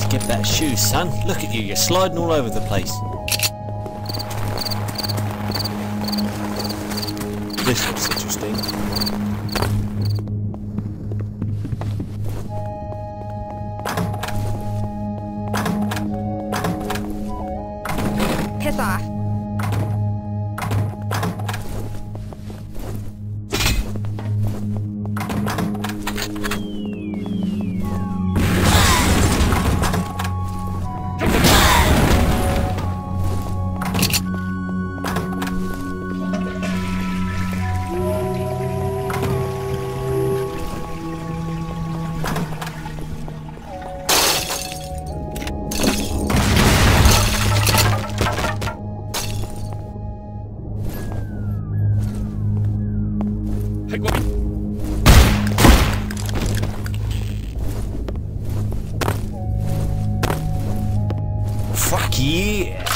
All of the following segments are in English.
to get that shoe, son. Look at you, you're sliding all over the place. Yeah!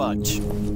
bunch.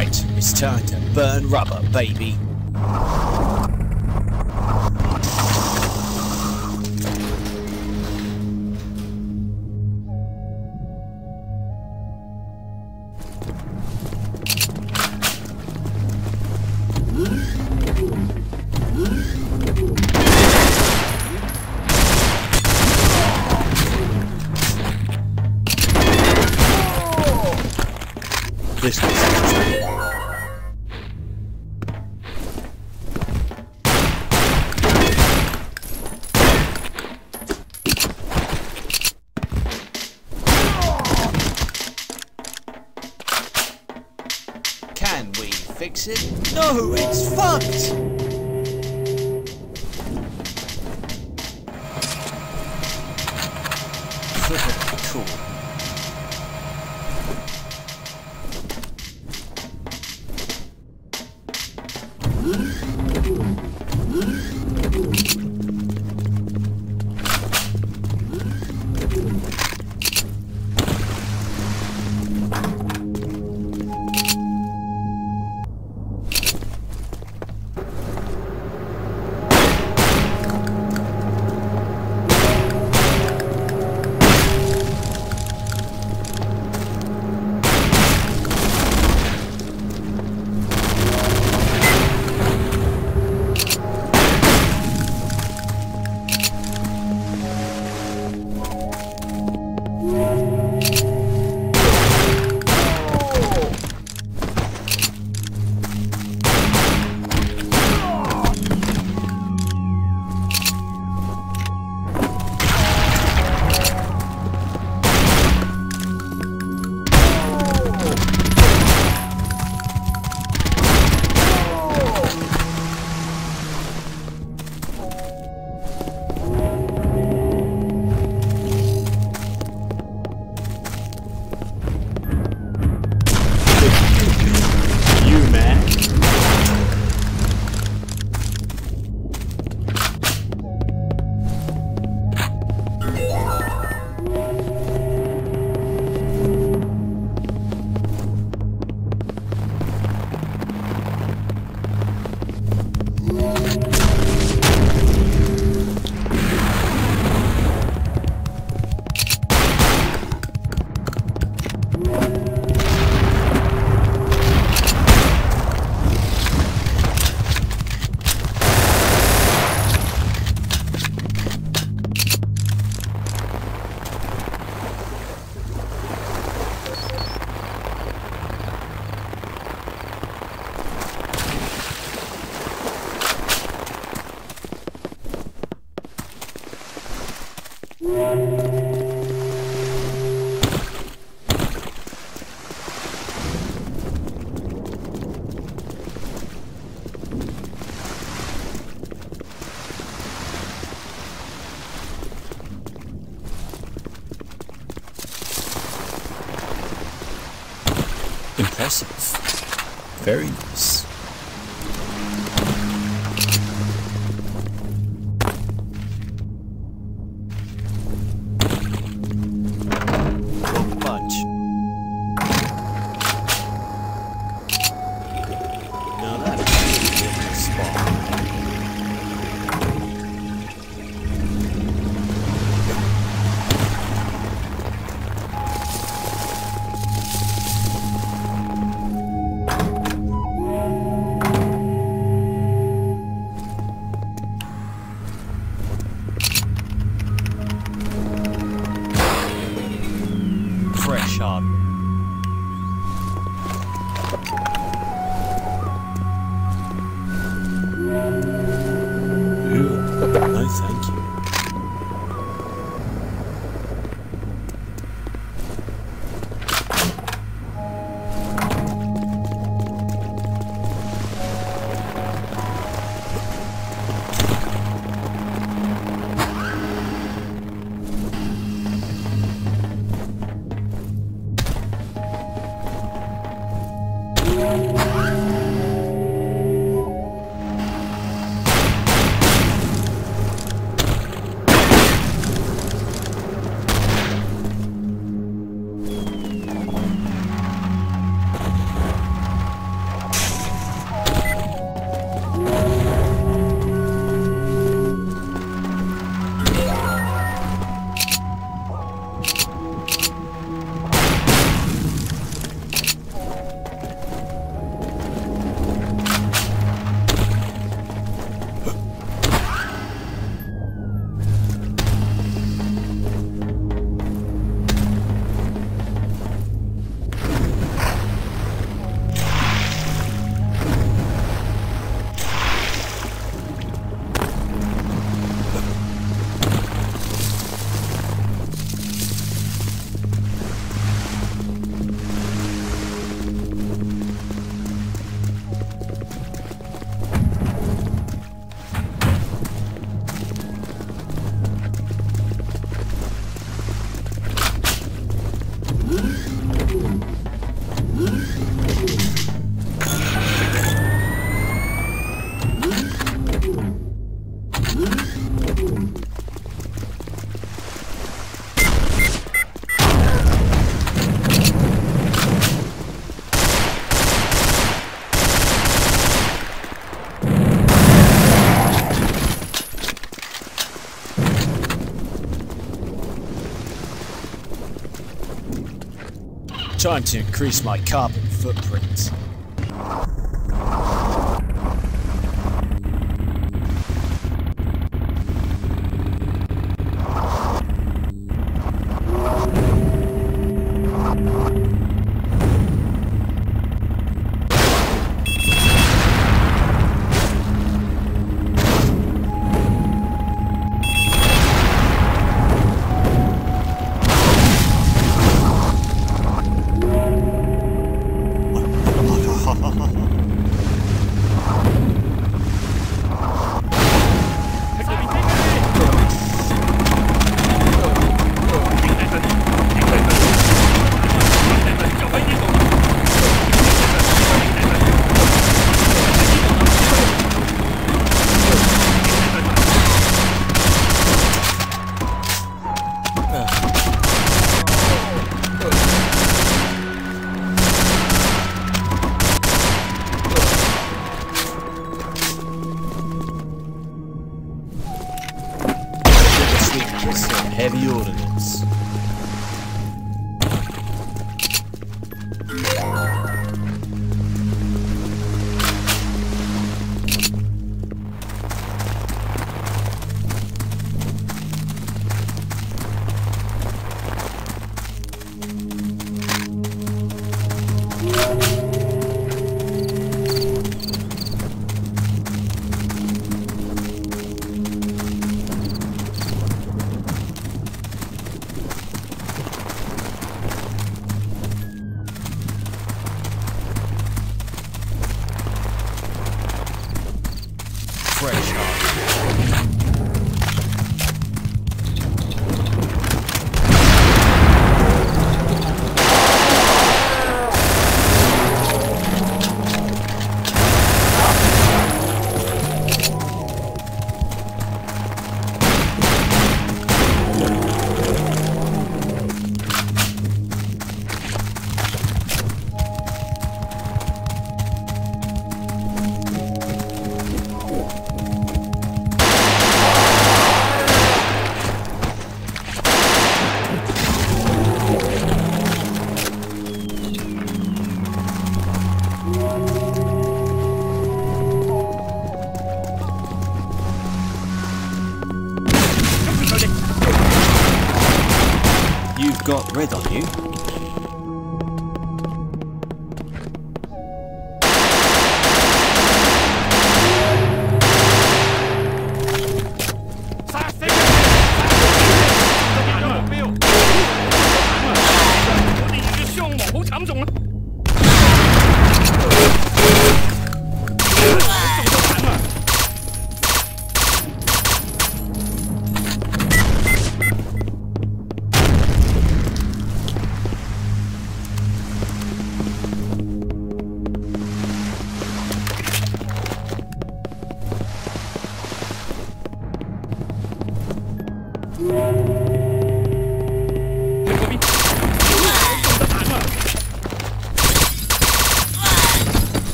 right. It's time to burn rubber, baby. そ。Very Time to increase my carbon footprint.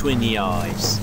Between the eyes.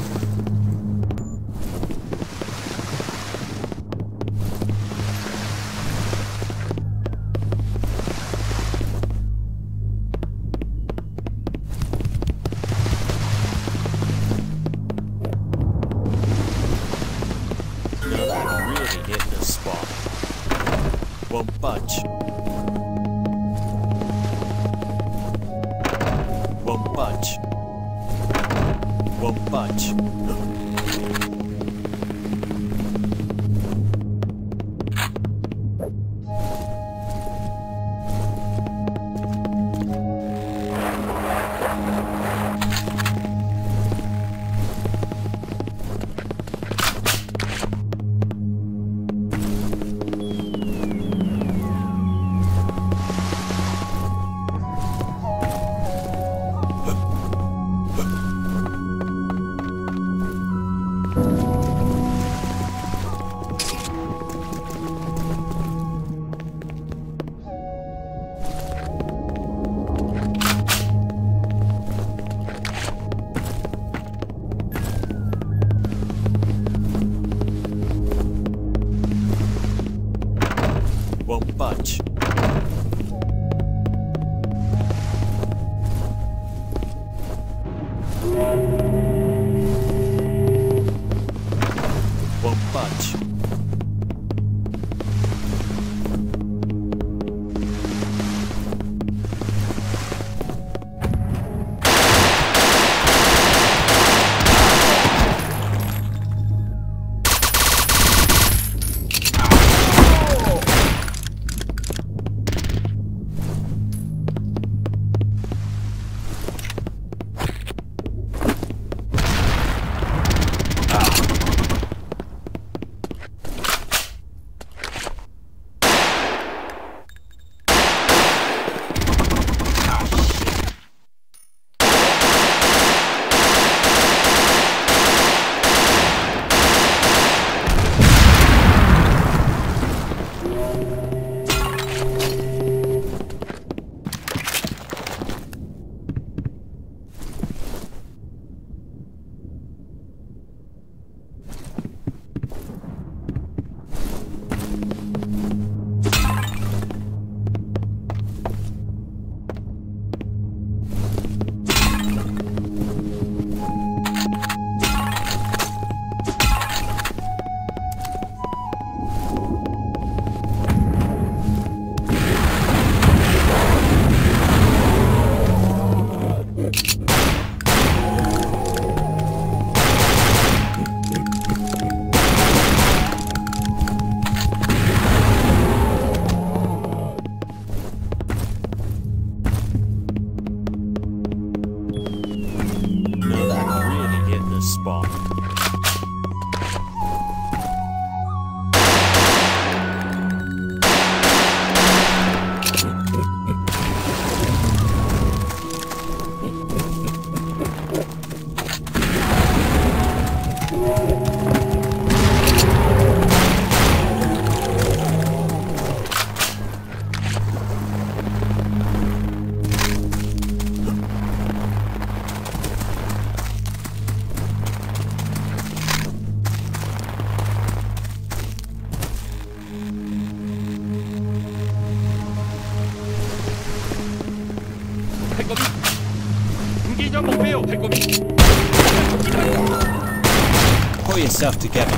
Yourself together,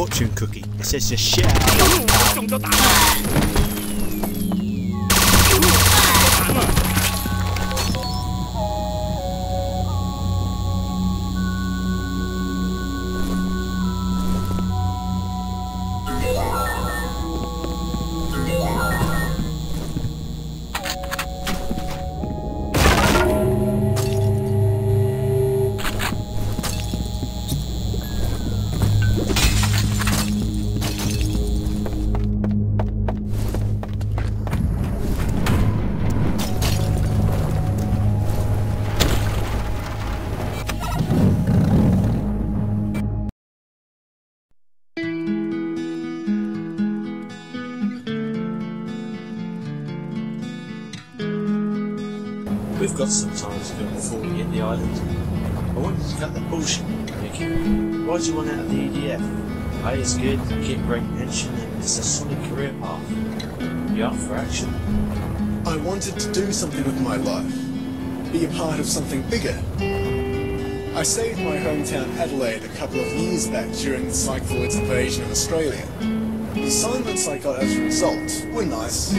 fortune cookie. It says just shit got some time to go before we hit the island. I wanted to cut the bullshit, Nicky. Why do you want out of the EDF? Pay is good, get great pension, and it's a solid career path. You up for action? I wanted to do something with my life. Be a part of something bigger. I saved my hometown Adelaide a couple of years back during the Psychoids invasion of Australia. The assignments I got as a result were nice,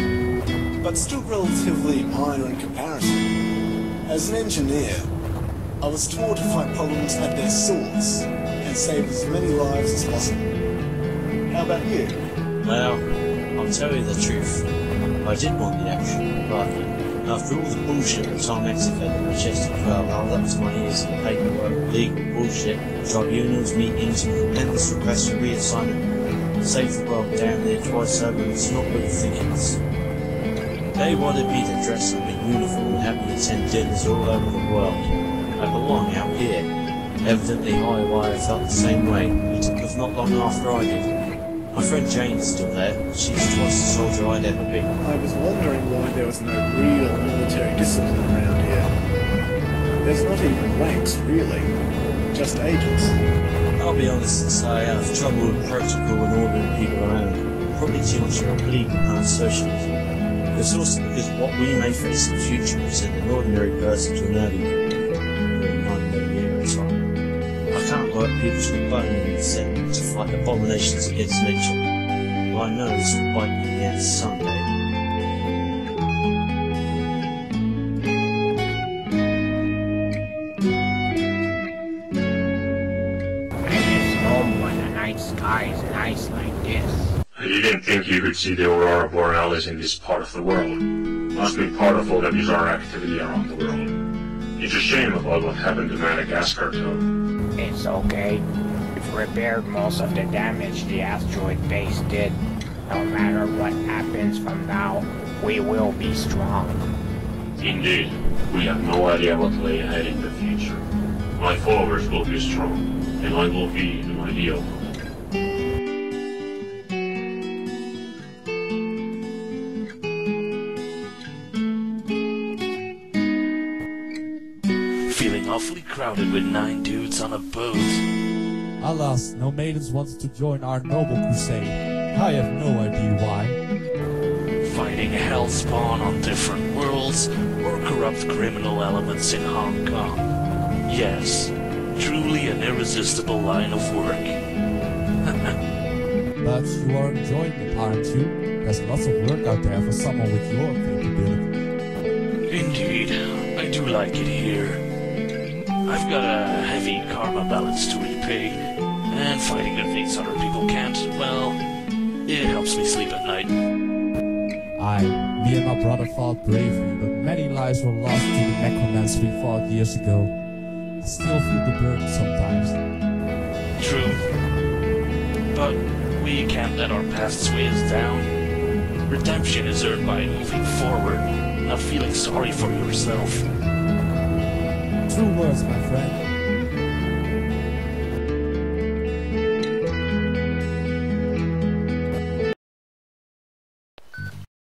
but still relatively minor in comparison. As an engineer, I was taught to fight problems at their source and save as many lives as possible. How about you? Well, I'll tell you the truth. I did want the action, but after all the bullshit that Tom excavated my chest of 12, I to my ears in paperwork, legal bullshit, tribunals, meetings, endless requests for reassignment. Save the world down there twice over, it's not worth thinking. They wanted me to dress up in uniform and have me attend dinners all over the world. I belong out here. Evidently Highwire felt the same way, it was not long after I did. My friend Jane's still there. She's twice the soldier I'd ever been. I was wondering why there was no real military discipline around here. There's not even ranks, really. Just agents. I'll be honest and say I have trouble with protocol and ordering people around. Probably too much of a bleak and socialism. It's also because what we may face in the future send an ordinary person to an early time. I can't work people to the bone and set to fight abominations against nature. But I know this will bite me in the ass someday. It's home when the night sky is nice like this. I didn't think you could see the aurora borealis in this part of the world. Must be part of all the bizarre activity around the world. It's a shame about what happened to Madagascar too. It's okay. We've repaired most of the damage the asteroid base did. No matter what happens from now, we will be strong. Indeed, we have no idea what lay ahead in the future. My followers will be strong, and I will be an ideal crowded with nine dudes on a boat. Alas, no maidens wanted to join our noble crusade. I have no idea why. Fighting hellspawn on different worlds or corrupt criminal elements in Hong Kong. Yes, truly an irresistible line of work. But you are enjoying it, aren't you? There's lots of work out there for someone with your capability. Indeed, I do like it here. I've got a heavy karma balance to repay, and fighting the things other people can't, well, it helps me sleep at night. I, me and my brother fought bravely, but many lives were lost to the necromancer we fought years ago. I still feel the burden sometimes. True. But we can't let our pasts weigh us down. Redemption is earned by moving forward, not feeling sorry for yourself. True words, my friend.